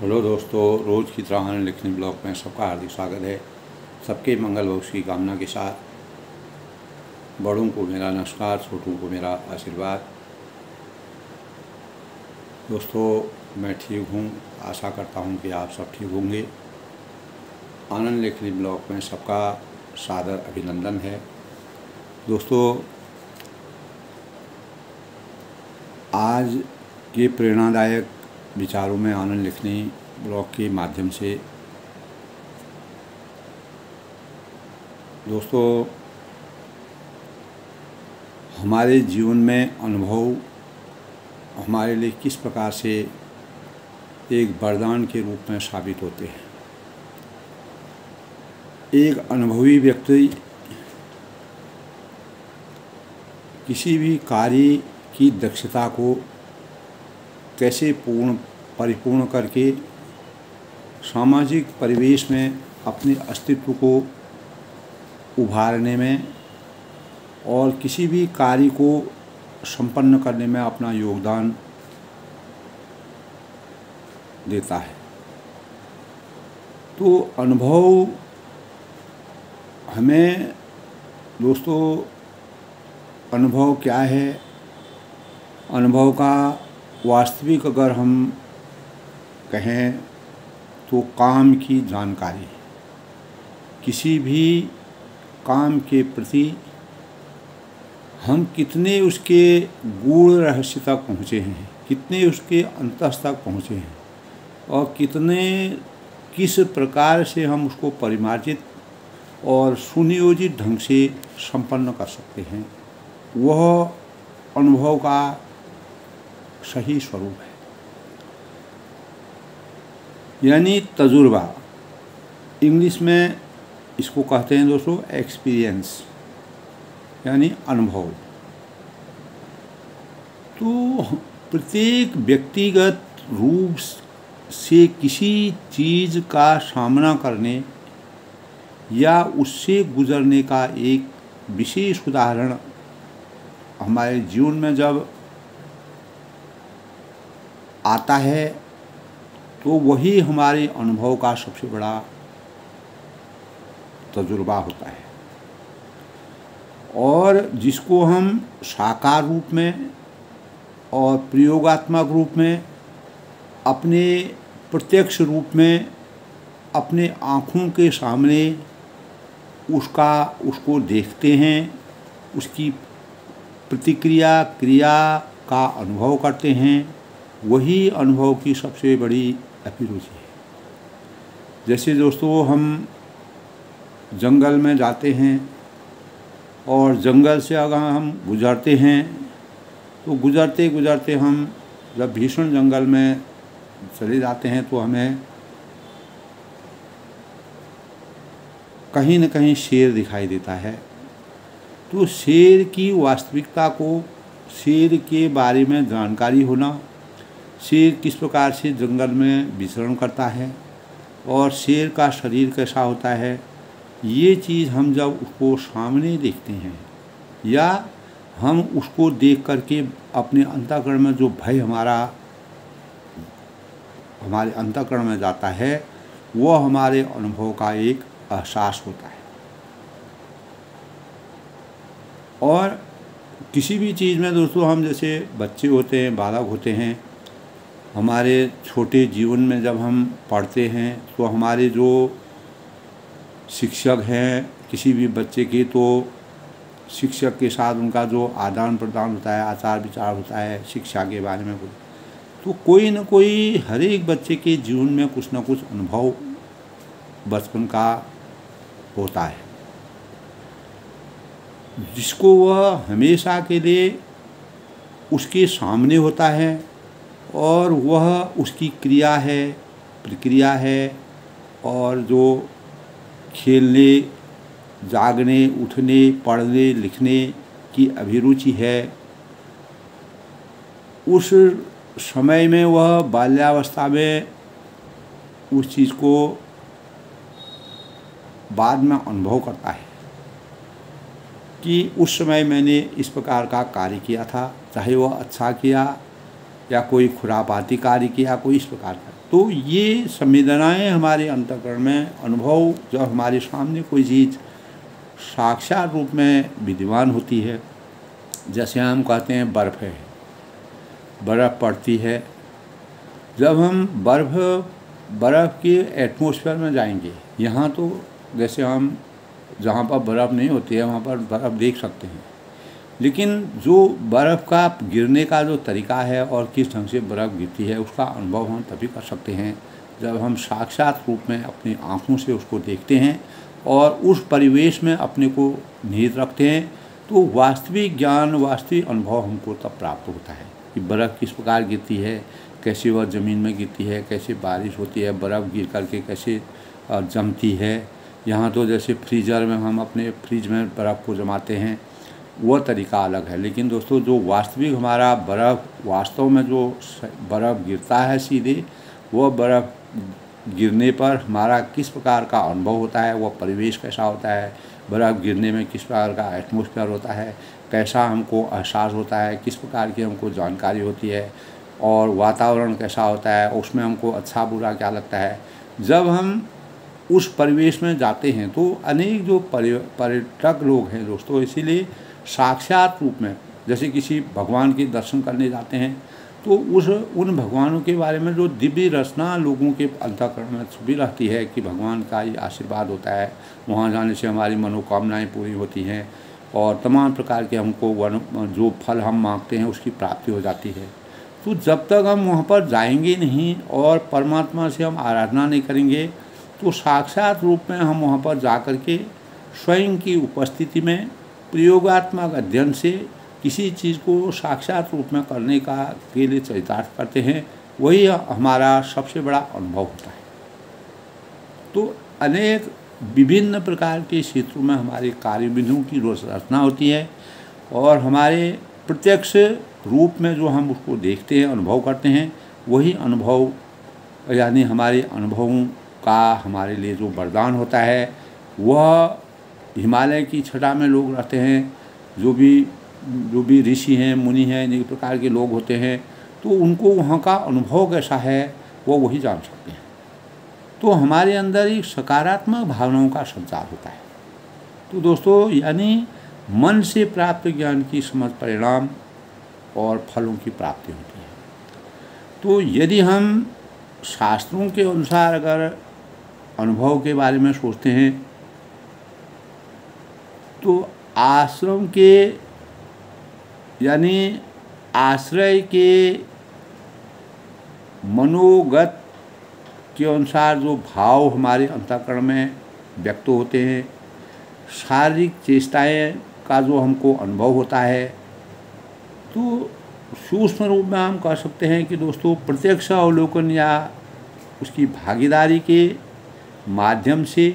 Hello दोस्तों, रोज़ की तरह लिखने ब्लॉग में सबका हार्दिक स्वागत है। सबके मंगल भविष्य की कामना के साथ बड़ों को मेरा नमस्कार, छोटों को मेरा आशीर्वाद। दोस्तों, मैं ठीक हूँ। आशा करता हूँ कि आप सब ठीक होंगे। आनंद लेखनी ब्लॉग में सबका सादर अभिनंदन है। दोस्तों, आज के प्रेरणादायक विचारों में आनंद लिखने ब्लॉग के माध्यम से। दोस्तों, हमारे जीवन में अनुभव, हमारे लिए किस प्रकार से एक वरदान के रूप में साबित होते हैं? एक अनुभवी व्यक्ति किसी भी कार्य की दक्षता को कैसे पूर्ण, परिपूर्ण करके सामाजिक परिवेश में अपने अस्तित्व को उभारने में और किसी भी कार्य को संपन्न करने में अपना योगदान देता है। तो अनुभव हमें, दोस्तों, अनुभव क्या है? अनुभव का वास्तविक अगर हम कहें तो काम की जानकारी किसी भी काम के प्रति हम कितने उसके गूढ़ रहस्य तक पहुँचे हैं, कितने उसके अंतस तक पहुँचे हैं और कितने, किस प्रकार से हम उसको परिमार्जित और सुनियोजित ढंग से संपन्न कर सकते हैं, वह अनुभव का सही स्वरूप है। यानी तजुर्बा। इंग्लिश में इसको कहते हैं दोस्तों एक्सपीरियंस यानी अनुभव। तो प्रत्येक व्यक्तिगत रूप से किसी चीज़ का सामना करने या उससे गुजरने का एक विशेष उदाहरण हमारे जीवन में जब आता है तो वही हमारे अनुभव का सबसे बड़ा तजुर्बा होता है। और जिसको हम साकार रूप में और प्रयोगात्मक रूप में, अपने प्रत्यक्ष रूप में, अपने आँखों के सामने उसका, उसको देखते हैं, उसकी प्रतिक्रिया, क्रिया का अनुभव करते हैं वही अनुभव की सबसे बड़ी अभिरुचि है। जैसे दोस्तों, हम जंगल में जाते हैं और जंगल से अगर हम गुजरते हैं तो गुजरते गुजरते हम जब भीषण जंगल में चले जाते हैं तो हमें कहीं न कहीं शेर दिखाई देता है। तो शेर की वास्तविकता को, शेर के बारे में जानकारी होना शेर किस प्रकार से जंगल में विचरण करता है और शेर का शरीर कैसा होता है, ये चीज़ हम जब उसको सामने देखते हैं या हम उसको देख करके अपने अंतकरण में जो भय हमारा, हमारे अंतकरण में जाता है वह हमारे अनुभव का एक एहसास होता है। और किसी भी चीज़ में दोस्तों हम जैसे बच्चे होते हैं, बालक होते हैं हमारे छोटे जीवन में जब हम पढ़ते हैं तो हमारे जो शिक्षक हैं किसी भी बच्चे के तो शिक्षक के साथ उनका जो आदान प्रदान होता है, आचार विचार होता है, शिक्षा के बारे में कुछ। तो कोई ना कोई हर एक बच्चे के जीवन में कुछ न कुछ अनुभव बचपन का होता है। जिसको वह हमेशा के लिए उसके सामने होता है और वह उसकी क्रिया है, प्रक्रिया है और जो खेलने, जागने, उठने, पढ़ने, लिखने की अभिरुचि है, उस समय में वह बाल्यावस्था में उस चीज़ को बाद में अनुभव करता है कि उस समय मैंने इस प्रकार का कार्य किया था, चाहे वह अच्छा किया या कोई खुरापाती कार्य किया कोई इस प्रकार का। तो ये संवेदनाएँ हमारे अंतकरण में, अनुभव जब हमारे सामने कोई चीज़ साक्षात रूप में विद्यमान होती है, जैसे हम कहते हैं बर्फ़ है, बर्फ़ पड़ती है। जब हम बर्फ़ बर्फ़ के एटमॉस्फेयर में जाएँगे, यहाँ तो जैसे हम, जहाँ पर बर्फ़ नहीं होती है, वहाँ पर बर्फ़ देख सकते हैं। लेकिन जो बर्फ़ का गिरने का जो तरीका है और किस ढंग से बर्फ़ गिरती है, उसका अनुभव हम तभी कर सकते हैं जब हम साक्षात रूप में अपनी आँखों से उसको देखते हैं और उस परिवेश में अपने को निहित रखते हैं। तो वास्तविक ज्ञान, वास्तविक अनुभव हमको तब प्राप्त होता है कि बर्फ़ किस प्रकार गिरती है, कैसे वह ज़मीन में गिरती है, कैसे बारिश होती है, बर्फ़ गिर करके कैसे जमती है। यहाँ तो जैसे फ्रीजर में हम अपने फ्रिज में बर्फ़ को जमाते हैं वह तरीका अलग है। लेकिन दोस्तों, जो वास्तविक हमारा बर्फ़, वास्तव में जो बर्फ़ गिरता है सीधे वह बर्फ़ गिरने पर हमारा किस प्रकार का अनुभव होता है वह परिवेश कैसा होता है, बर्फ़ गिरने में किस प्रकार का एटमोसफेयर होता है, कैसा हमको एहसास होता है, किस प्रकार की हमको जानकारी होती है, और वातावरण कैसा होता है, उसमें हमको अच्छा बुरा क्या लगता है। जब हम उस परिवेश में जाते हैं तो अनेक जो पर्यटक लोग हैं दोस्तों, इसीलिए साक्षात रूप में, जैसे किसी भगवान के दर्शन करने जाते हैं तो उस, उन भगवानों के बारे में जो दिव्य रचना लोगों के अंतकरण में छुपी रहती है कि भगवान का ये आशीर्वाद होता है, वहाँ जाने से हमारी मनोकामनाएँ पूरी होती हैं और तमाम प्रकार के हमको वन, जो फल हम मांगते हैं उसकी प्राप्ति हो जाती है। तो जब तक हम वहाँ पर जाएँगे नहीं और परमात्मा से हम आराधना नहीं करेंगे तो साक्षात रूप में हम वहाँ पर जा के स्वयं की उपस्थिति में प्रयोगात्मक अध्ययन से किसी चीज़ को साक्षात रूप में करने का के लिए चरितार्थ करते हैं, वही हमारा सबसे बड़ा अनुभव होता है। तो अनेक विभिन्न प्रकार के क्षेत्रों में हमारे कार्य बिंदुओं की रोज रचना होती है और हमारे प्रत्यक्ष रूप में जो हम उसको देखते हैं, अनुभव करते हैं, वही अनुभव, यानी हमारे अनुभवों का हमारे लिए जो वरदान होता है, वह हिमालय की छटा में लोग रहते हैं, जो भी जो भी ऋषि हैं, मुनि हैं अनेक प्रकार के लोग होते हैं तो उनको वहाँ का अनुभव कैसा है, वो वही जान सकते हैं। तो हमारे अंदर एक सकारात्मक भावनाओं का संचार होता है। तो दोस्तों, यानी मन से प्राप्त ज्ञान की समझ परिणाम और फलों की प्राप्ति होती है। तो यदि हम शास्त्रों के अनुसार अगर अनुभव के बारे में सोचते हैं तो आश्रम के, यानी आश्रय के मनोगत के अनुसार जो भाव हमारे अंतकरण में व्यक्त होते हैं, शारीरिक चेष्टाएँ का जो हमको अनुभव होता है तो सूक्ष्म रूप में हम कह सकते हैं कि दोस्तों, प्रत्यक्ष अवलोकन या उसकी भागीदारी के माध्यम से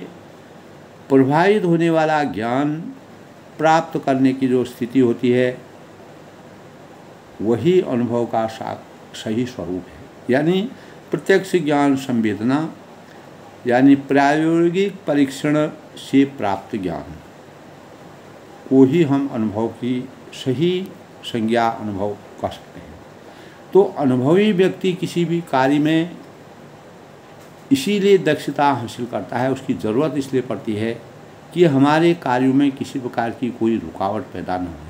प्रभावित होने वाला ज्ञान प्राप्त करने की जो स्थिति होती है, वही अनुभव का सही स्वरूप है। यानी प्रत्यक्ष ज्ञान संवेदना, यानी प्रायोगिक परीक्षण से प्राप्त ज्ञान को ही हम अनुभव की सही संज्ञा अनुभव कर सकते हैं। तो अनुभवी व्यक्ति किसी भी कार्य में इसीलिए दक्षता हासिल करता है, उसकी ज़रूरत इसलिए पड़ती है कि हमारे कार्यों में किसी प्रकार की कोई रुकावट पैदा न हो।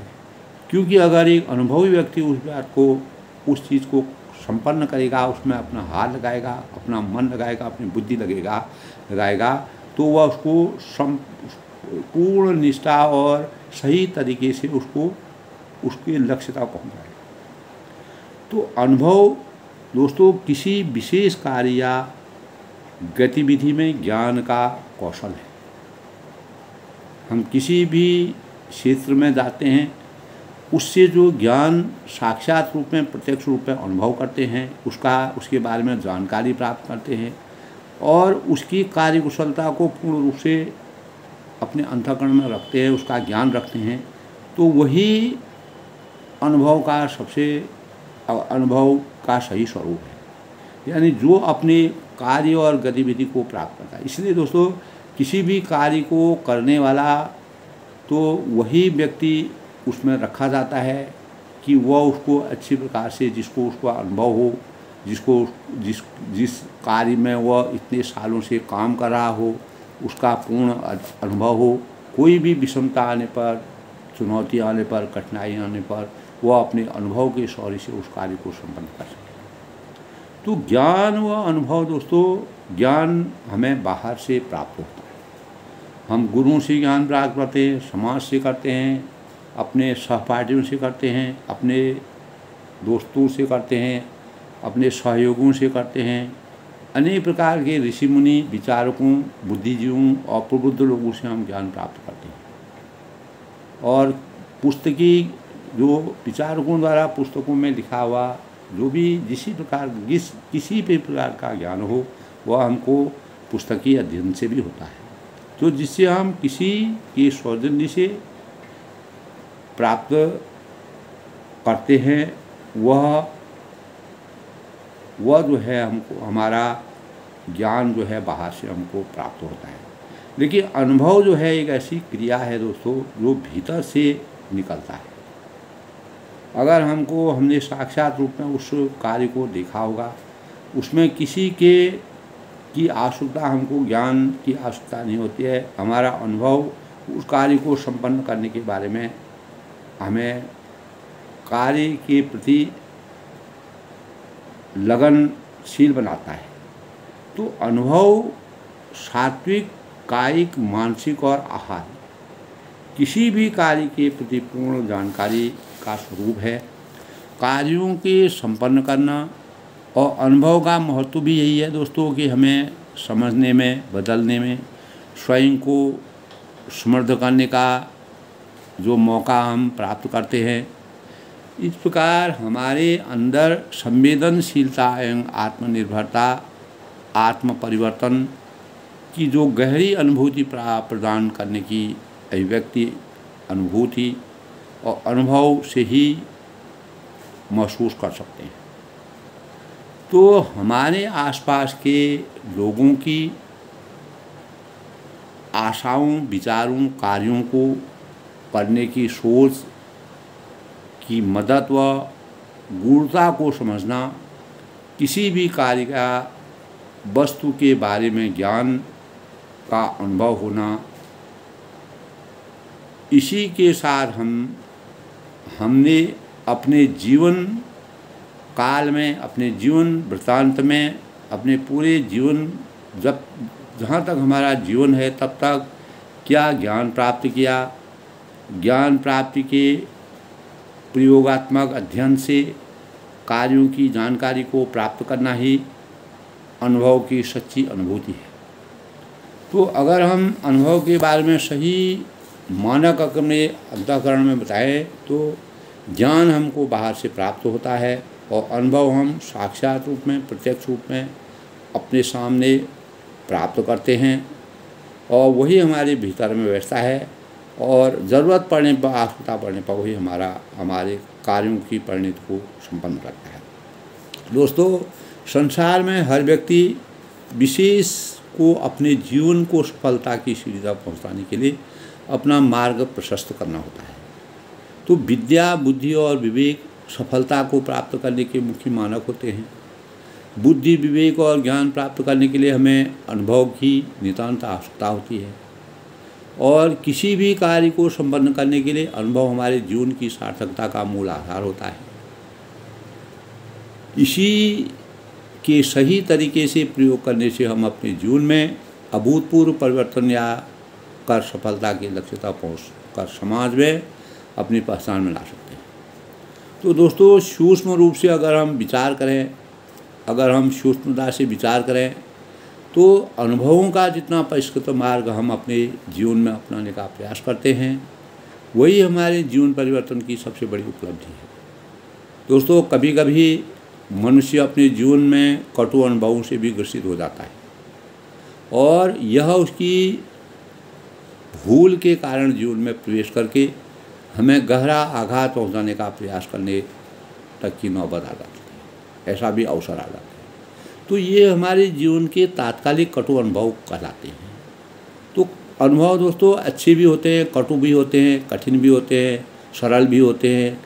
क्योंकि अगर एक अनुभवी व्यक्ति उस बात को, उस चीज़ को संपन्न करेगा, उसमें अपना हाथ लगाएगा, अपना मन लगाएगा, अपनी बुद्धि लगेगा, लगाएगा तो वह उसको पूर्ण निष्ठा और सही तरीके से उसको, उसके लक्ष्य तक पहुँचाएगा। तो अनुभव, दोस्तों, किसी विशेष कार्य या गतिविधि में ज्ञान का कौशल है। हम किसी भी क्षेत्र में जाते हैं, उससे जो ज्ञान साक्षात रूप में, प्रत्यक्ष रूप में अनुभव करते हैं, उसका, उसके बारे में जानकारी प्राप्त करते हैं और उसकी कार्यकुशलता को पूर्ण रूप से अपने अंतकरण में रखते हैं, उसका ज्ञान रखते हैं तो वही अनुभव का सबसे अनुभव का सही स्वरूप है। यानी जो अपने कार्य और गतिविधि को प्राप्त करता है। इसलिए दोस्तों, किसी भी कार्य को करने वाला तो वही व्यक्ति उसमें रखा जाता है कि वह उसको अच्छी प्रकार से, जिसको उसको अनुभव हो, जिसको जिस जिस कार्य में वह इतने सालों से काम कर रहा हो, उसका पूर्ण अनुभव हो, कोई भी विषमता आने पर, चुनौती आने पर, कठिनाई आने पर, वह अपने अनुभव के शौर्य से उस कार्य को संपन्न कर सके। तो ज्ञान व अनुभव दोस्तों, ज्ञान हमें बाहर से प्राप्त होता है। हम गुरुओं से ज्ञान प्राप्त करते हैं, समाज से करते हैं, अपने सहपाठियों से करते हैं, अपने दोस्तों से करते हैं, अपने सहयोगों से करते हैं। अनेक प्रकार के ऋषि मुनि, विचारकों बुद्धिजीवों और प्रबुद्ध लोगों से हम ज्ञान प्राप्त करते हैं। और पुस्तकी जो विचारकों द्वारा पुस्तकों में लिखा हुआ जो भी जिस प्रकार, जिस किसी भी प्रकार का ज्ञान हो, वह हमको पुस्तकीय अध्ययन से भी होता है। तो जिससे हम किसी के सौजन्य से प्राप्त करते हैं, वह वह जो है हमको, हमारा ज्ञान जो है बाहर से हमको प्राप्त होता है। लेकिन अनुभव जो है एक ऐसी क्रिया है दोस्तों, जो भीतर से निकलता है। अगर हमको, हमने साक्षात रूप में उस कार्य को देखा होगा, उसमें किसी के, की आवश्यकता हमको ज्ञान की आवश्यकता नहीं होती है। हमारा अनुभव उस कार्य को संपन्न करने के बारे में हमें कार्य के प्रति लगनशील बनाता है। तो अनुभव सात्विक, कायिक, मानसिक और आहार, किसी भी कार्य के प्रति पूर्ण जानकारी का स्वरूप है। कार्यों के संपन्न करना और अनुभव का महत्व भी यही है दोस्तों कि हमें समझने में, बदलने में, स्वयं को समृद्ध करने का जो मौका हम प्राप्त करते हैं। इस प्रकार हमारे अंदर संवेदनशीलता एवं आत्मनिर्भरता आत्म परिवर्तन की जो गहरी अनुभूति प्रदान करने की अभिव्यक्ति, अनुभूति और अनुभव से ही महसूस कर सकते हैं। तो हमारे आसपास के लोगों की आशाओं, विचारों, कार्यों को करने की सोच की मदद व गूढ़ता को समझना, किसी भी कार्य का, वस्तु के बारे में ज्ञान का अनुभव होना, इसी के साथ हम हमने अपने जीवन काल में, अपने जीवन वृत्तांत में, अपने पूरे जीवन जब, जहाँ तक हमारा जीवन है, तब तक क्या ज्ञान प्राप्त किया? ज्ञान प्राप्ति के प्रयोगात्मक अध्ययन से कार्यों की जानकारी को प्राप्त करना ही अनुभव की सच्ची अनुभूति है। तो अगर हम अनुभव के बारे में सही मानक अपने अंतकरण में बताएँ तो ज्ञान हमको बाहर से प्राप्त होता है और अनुभव हम साक्षात रूप में, प्रत्यक्ष रूप में अपने सामने प्राप्त करते हैं और वही हमारे भीतर में व्यवस्था है और ज़रूरत पड़ने पर, आवश्यकता पड़ने पर वही हमारा, हमारे कार्यों की परिणति को संपन्न करता है। दोस्तों, संसार में हर व्यक्ति विशेष को अपने जीवन को सफलता की तक पहुँचाने के लिए अपना मार्ग प्रशस्त करना होता है। तो विद्या, बुद्धि और विवेक सफलता को प्राप्त करने के मुख्य मानक होते हैं। बुद्धि, विवेक और ज्ञान प्राप्त करने के लिए हमें अनुभव की नितान्त आवश्यकता होती है। और किसी भी कार्य को संपन्न करने के लिए अनुभव हमारे जीवन की सार्थकता का मूल आधार होता है। इसी के सही तरीके से प्रयोग करने से हम अपने जीवन में अभूतपूर्व परिवर्तन या कर सफलता की लक्ष्य तक पहुँच कर समाज में अपनी पहचान में ला सकते हैं। तो दोस्तों, सूक्ष्म रूप से अगर हम विचार करें, अगर हम सूक्ष्मता से विचार करें तो अनुभवों का जितना परिष्कृत मार्ग हम अपने जीवन में अपनाने का प्रयास करते हैं, वही हमारे जीवन परिवर्तन की सबसे बड़ी उपलब्धि है। दोस्तों कभी कभी मनुष्य अपने जीवन में कटु अनुभवों से भी ग्रसित हो जाता है और यह उसकी भूल के कारण जीवन में प्रवेश करके हमें गहरा आघात पहुँचाने का प्रयास करने तक की नौबत आ जाती है। ऐसा भी अवसर आ जाता है। तो ये हमारे जीवन के तात्कालिक कटु अनुभव कहलाते हैं। तो अनुभव दोस्तों अच्छे भी होते हैं, कटु भी होते हैं, कठिन भी होते हैं, सरल भी होते हैं।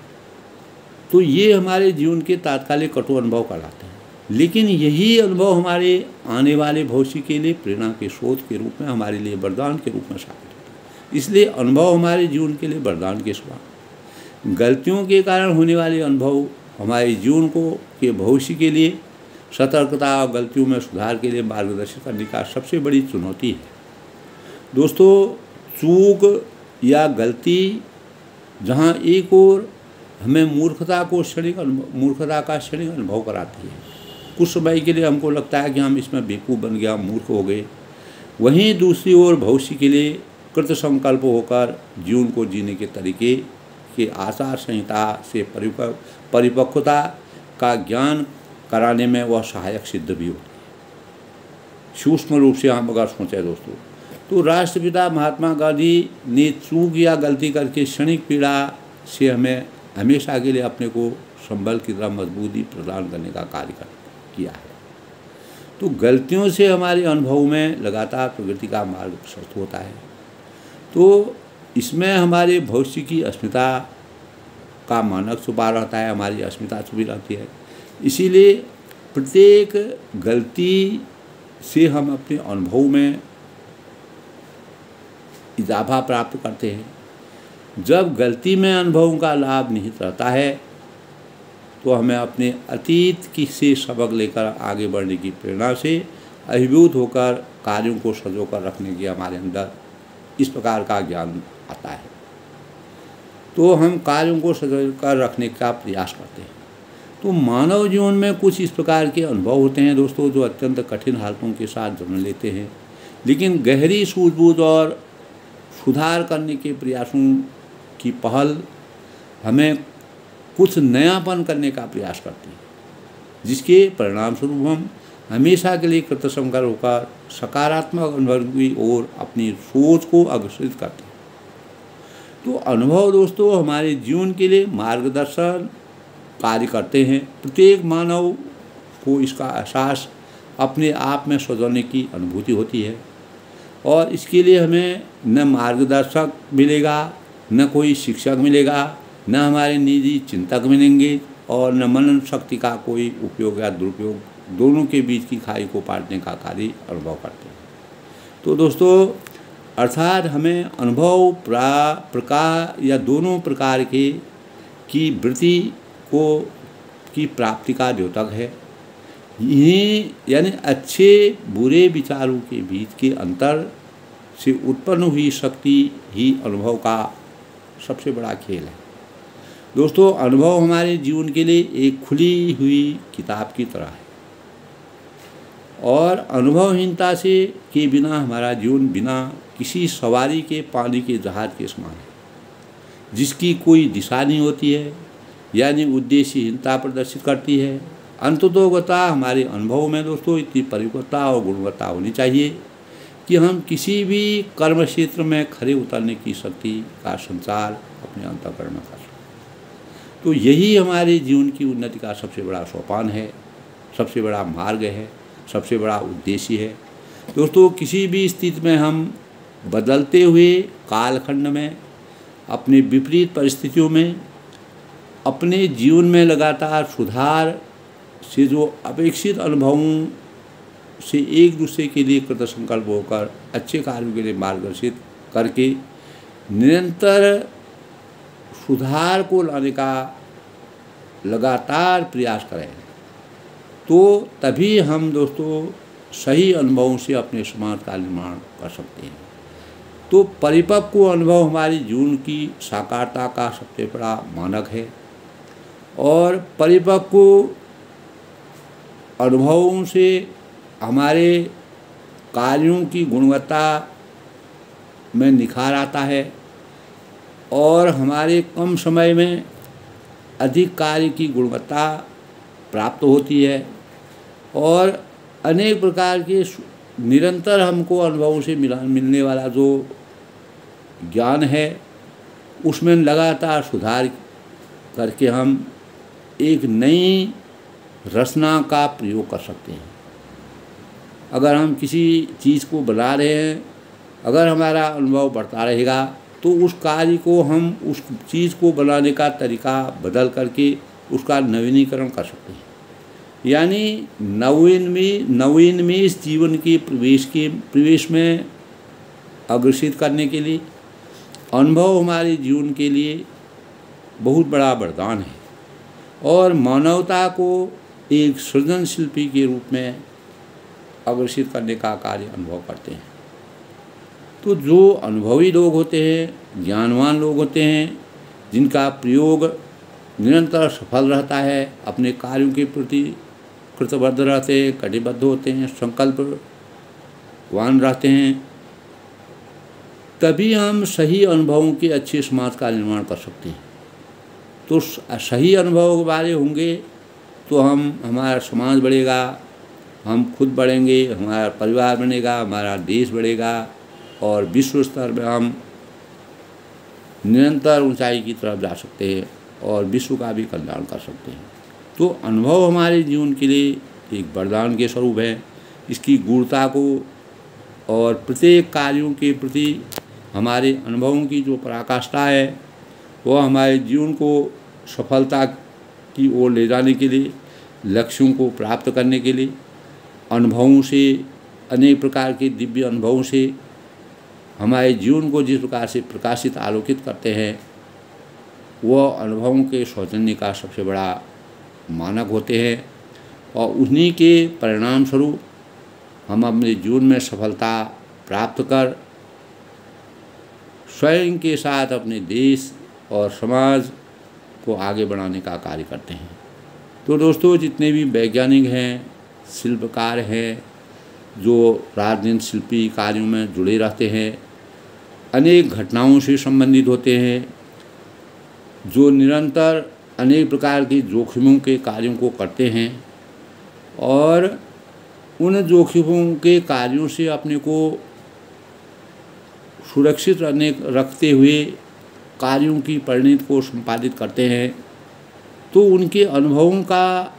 तो ये हमारे जीवन के तात्कालिक कटु अनुभव कहलाते हैं। लेकिन यही अनुभव हमारे आने वाले भविष्य के लिए, प्रेरणा के स्रोत के रूप में, हमारे लिए, वरदान के रूप में है इसलिए अनुभव हमारे जीवन के लिए वरदान के समान। गलतियों के कारण होने वाले अनुभव हमारे जीवन को, के भविष्य के लिए, सतर्कता और गलतियों में सुधार के लिए मार्गदर्शन करने का सबसे बड़ी चुनौती है। दोस्तों, चूक या गलती जहाँ एक और हमें मूर्खता को क्षणिक मूर्खता का क्षणिक अनुभव कराती है। कुछ समय के लिए हमको लगता है कि हम इसमें बेवकूफ़ बन गया मूर्ख हो गए। वहीं दूसरी ओर भविष्य के लिए कृत संकल्प होकर जीवन को जीने के तरीके के आचार संहिता से परिपक्व परिपक्वता का ज्ञान कराने में वह सहायक सिद्ध भी होती है। सूक्ष्म रूप से हम अगर सोचें दोस्तों तो राष्ट्रपिता महात्मा गांधी ने चूक या गलती करके क्षणिक पीड़ा से हमें हमेशा के लिए अपने को संबल की तरह मजबूती प्रदान करने का कार्य कर, किया है। तो गलतियों से हमारे अनुभव में लगातार प्रगति का मार्ग प्रशस्त होता है। तो इसमें हमारे भविष्य की अस्मिता का मानक छुपा रहता है, हमारी अस्मिता छुपी रहती है। इसीलिए प्रत्येक गलती से हम अपने अनुभव में इजाफा प्राप्त करते हैं। जब गलती में अनुभवों का लाभ निहित रहता है तो हमें अपने अतीत की से सबक लेकर आगे बढ़ने की प्रेरणा से अभिभूत होकर कार्यों को सजो कर रखने की हमारे अंदर इस प्रकार का ज्ञान आता है। तो हम कार्यों को सजो कर रखने का प्रयास करते हैं। तो मानव जीवन में कुछ इस प्रकार के अनुभव होते हैं दोस्तों, जो अत्यंत कठिन हालतों के साथ जन्म लेते हैं। लेकिन गहरी सूझबूझ और सुधार करने के प्रयासों की पहल हमें कुछ नयापन करने का प्रयास करती है, जिसके परिणाम स्वरूप हम हमेशा के लिए कृतसंकर होकर सकारात्मक अनुभव की ओर अपनी सोच को अग्रसित करते तो अनुभव दोस्तों, हमारे जीवन के लिए मार्गदर्शन कार्य करते हैं। प्रत्येक मानव को इसका एहसास अपने आप में सजोने की अनुभूति होती है और इसके लिए हमें न मार्गदर्शक मिलेगा, न कोई शिक्षक मिलेगा, न हमारे निजी चिंतक मिलेंगे और न मनन शक्ति का कोई उपयोग या दुरुपयोग दोनों के बीच की खाई को पाटने का कार्य अनुभव करते हैं। तो दोस्तों, अर्थात हमें अनुभव, प्रा, प्रकार या दोनों प्रकार के, की वृत्ति को, की प्राप्ति का द्योतक है। यही, यानी अच्छे, बुरे विचारों के बीच के अंतर से उत्पन्न हुई शक्ति ही अनुभव का सबसे बड़ा खेल है। दोस्तों, अनुभव हमारे जीवन के लिए एक खुली हुई किताब की तरह है। और अनुभवहीनता से के बिना हमारा जीवन, बिना किसी सवारी के, पानी के जहाज़ के समान है। जिसकी कोई दिशा नहीं होती है, यानी उद्देश्यहीनता प्रदर्शित करती है। अंततोगता हमारे अनुभव में दोस्तों, इतनी परिपक्वता और गुणवत्ता होनी चाहिए कि हम किसी भी कर्म क्षेत्र में खड़े उतरने की शक्ति का संचार अपने अंतकरण में कर सकते तो यही हमारे जीवन की उन्नति का सबसे बड़ा सोपान है, सबसे बड़ा मार्ग है। सबसे बड़ा उद्देश्य है। दोस्तों, किसी भी स्थिति में हम बदलते हुए कालखंड में, अपनी विपरीत परिस्थितियों में, अपने जीवन में लगातार सुधार से जो अपेक्षित अनुभवों से एक दूसरे के लिए कृत संकल्प होकर, अच्छे कार्यों के लिए मार्गदर्शित करके, निरंतर सुधार को लाने का लगातार प्रयास करें। तो तभी हम दोस्तों सही अनुभवों से अपने समाज का निर्माण कर सकते हैं। तो परिपक्व अनुभव हमारी जीवन की साकारता का सबसे बड़ा मानक है और परिपक्व अनुभवों से हमारे कार्यों की गुणवत्ता में निखार आता है और हमारे कम समय में अधिक कार्य की गुणवत्ता प्राप्त होती है। और अनेक प्रकार के निरंतर हमको अनुभवों से मिला, मिलने वाला जो ज्ञान है, उसमें लगातार सुधार करके हम एक नई रचना का प्रयोग कर सकते हैं। अगर हम किसी चीज़ को बना रहे हैं, अगर हमारा अनुभव बढ़ता रहेगा तो उस कार्य को हम उस चीज़ को बनाने का तरीका बदल करके उसका नवीनीकरण कर सकते हैं। यानी नवीन में नवीन में इस जीवन के प्रवेश के, प्रवेश में अग्रसित करने के लिए, अनुभव हमारे जीवन के लिए बहुत बड़ा वरदान है। और मानवता को एक सृजन शिल्पी के रूप में अग्रसित करने का कार्य अनुभव करते हैं। तो जो अनुभवी लोग होते हैं, ज्ञानवान लोग होते हैं, जिनका प्रयोग निरंतर सफल रहता है अपने कार्यों के प्रति कृतबद्ध रहते हैं कटिबद्ध होते हैं संकल्पवान रहते हैं। तभी हम सही अनुभवों के अच्छे समाज का निर्माण कर सकते हैं। तो सही अनुभव वाले होंगे तो हम, हमारा समाज बढ़ेगा, हम खुद बढ़ेंगे, हमारा परिवार बनेगा, हमारा देश बढ़ेगा और विश्व स्तर पर हम निरंतर ऊंचाई की तरफ़ जा सकते हैं और विश्व का भी कल्याण कर सकते हैं। तो अनुभव हमारे जीवन के लिए एक वरदान के स्वरूप है। इसकी गुणता को और प्रत्येक कार्यों के प्रति हमारे अनुभवों की जो पराकाष्ठा है, वह हमारे जीवन को सफलता की ओर ले जाने के लिए, लक्ष्यों को प्राप्त करने के लिए, अनुभवों से, अनेक प्रकार के दिव्य अनुभवों से हमारे जीवन को जिस प्रकार से प्रकाशित, आलोकित करते हैं, वह अनुभवों के सौजन्य का सबसे बड़ा मानक होते हैं और उन्हीं के परिणाम स्वरूप हम अपने जीवन में सफलता प्राप्त कर स्वयं के साथ अपने देश और समाज को आगे बढ़ाने का कार्य करते हैं। तो दोस्तों, जितने भी वैज्ञानिक हैं, शिल्पकार हैं, जो रात दिन शिल्पी कार्यों में जुड़े रहते हैं, अनेक घटनाओं से संबंधित होते हैं, जो निरंतर अनेक प्रकार के जोखिमों के कार्यों को करते हैं और उन जोखिमों के कार्यों से अपने को सुरक्षित रहने, रखते हुए कार्यों की परिणति को संपादित करते हैं तो उनके अनुभवों का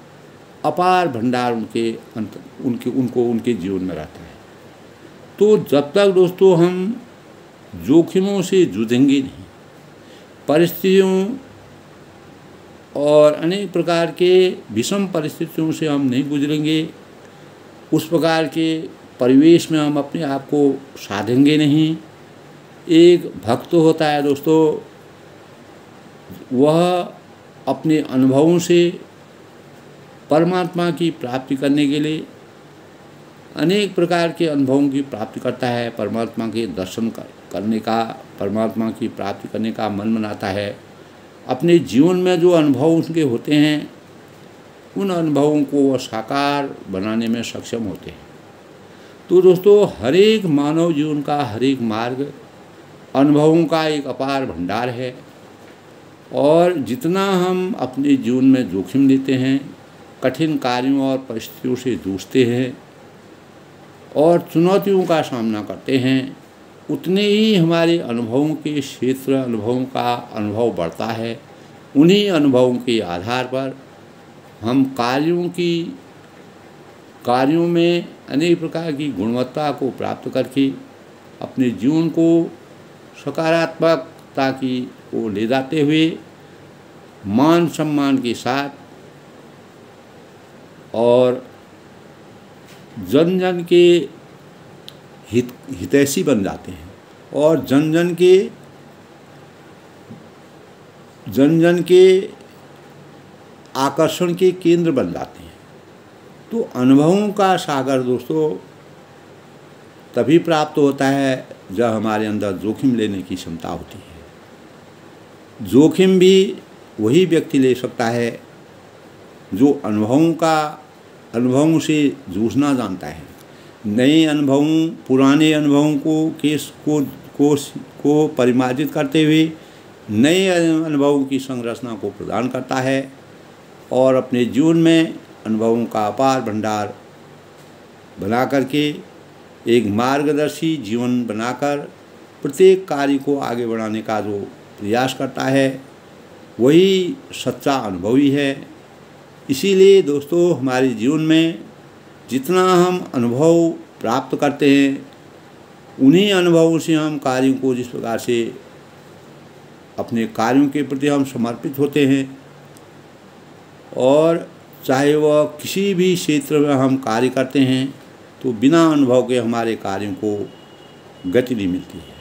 अपार भंडार उनके अंत, उनके, उनको उनके जीवन में रहता है। तो जब तक दोस्तों हम जोखिमों से जूझेंगे नहीं, परिस्थितियों और अनेक प्रकार के विषम परिस्थितियों से हम नहीं गुजरेंगे। उस प्रकार के परिवेश में हम अपने आप को साधेंगे नहीं। एक भक्त होता है दोस्तों, वह अपने अनुभवों से परमात्मा की प्राप्ति करने के लिए अनेक प्रकार के अनुभवों की प्राप्ति करता है। परमात्मा के दर्शन करने का, परमात्मा की प्राप्ति करने का मन बनाता है। अपने जीवन में जो अनुभव उनके होते हैं, उन अनुभवों को वह साकार बनाने में सक्षम होते हैं। तो दोस्तों हर एक मानव जीवन का हर एक मार्ग अनुभवों का एक अपार भंडार है और जितना हम अपने जीवन में जोखिम लेते हैं, कठिन कार्यों और परिस्थितियों से जूझते हैं और चुनौतियों का सामना करते हैं उतने ही हमारे अनुभवों के क्षेत्र, अनुभवों का अनुभव बढ़ता है। उन्हीं अनुभवों के आधार पर हम कार्यों की, कार्यों में अनेक प्रकार की गुणवत्ता को प्राप्त करके अपने जीवन को सकारात्मकता की ओर ले जाते हुए मान सम्मान के साथ और जन जन के हित, हितैषी बन जाते हैं। और जन जन के जन जन के आकर्षण के केंद्र बन जाते हैं। तो अनुभवों का सागर दोस्तों, तभी प्राप्त होता है जब हमारे अंदर जोखिम लेने की क्षमता होती है। जोखिम भी वही व्यक्ति ले सकता है जो अनुभवों का, अनुभवों से जूझना जानता है। नए अनुभवों, पुराने अनुभवों को केस को को को परिमार्जित करते हुए नए अनुभवों की संरचना को प्रदान करता है और अपने जीवन में अनुभवों का अपार भंडार बना करके एक मार्गदर्शी जीवन बनाकर प्रत्येक कार्य को आगे बढ़ाने का जो प्रयास करता है, वही सच्चा अनुभवी है। इसीलिए दोस्तों, हमारे जीवन में जितना हम अनुभव प्राप्त करते हैं, उन्हीं अनुभवों से हम कार्यों को जिस प्रकार से अपने कार्यों के प्रति हम समर्पित होते हैं और चाहे वह किसी भी क्षेत्र में हम कार्य करते हैं तो बिना अनुभव के हमारे कार्यों को गति नहीं मिलती है।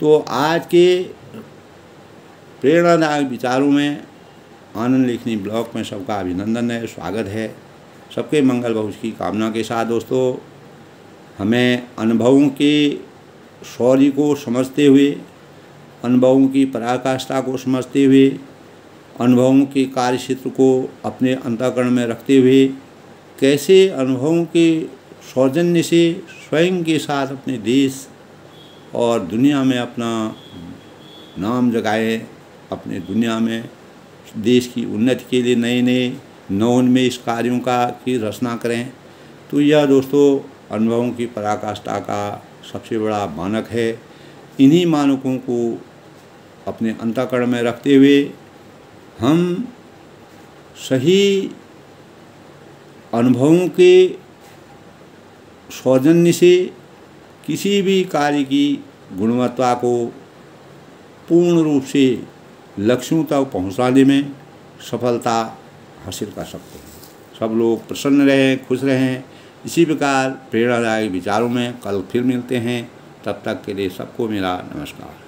तो आज के प्रेरणादायक विचारों में आनंद लेखनी ब्लॉक में सबका अभिनंदन है, स्वागत है। सबके मंगल भविष्य की कामना के साथ दोस्तों, हमें अनुभवों के शौर्य को समझते हुए, अनुभवों की पराकाष्ठा को समझते हुए, अनुभवों के कार्य क्षेत्र को अपने अंतकरण में रखते हुए, कैसे अनुभवों के सौजन्य से स्वयं के साथ अपने देश और दुनिया में अपना नाम जगाए, अपने दुनिया में देश की उन्नति के लिए नए नए नवोन्मेष कार्यों का, की रचना करें। तो यह दोस्तों, अनुभवों की पराकाष्ठा का सबसे बड़ा मानक है। इन्हीं मानकों को अपने अंतकरण में रखते हुए हम सही अनुभवों के सौजन्य से किसी भी कार्य की गुणवत्ता को पूर्ण रूप से लक्ष्यों तक पहुँचाने में सफलता हासिल कर सकते हैं। सब लोग प्रसन्न रहें, खुश रहें। इसी प्रकार प्रेरणादायक विचारों में कल फिर मिलते हैं। तब तक के लिए सबको मेरा नमस्कार।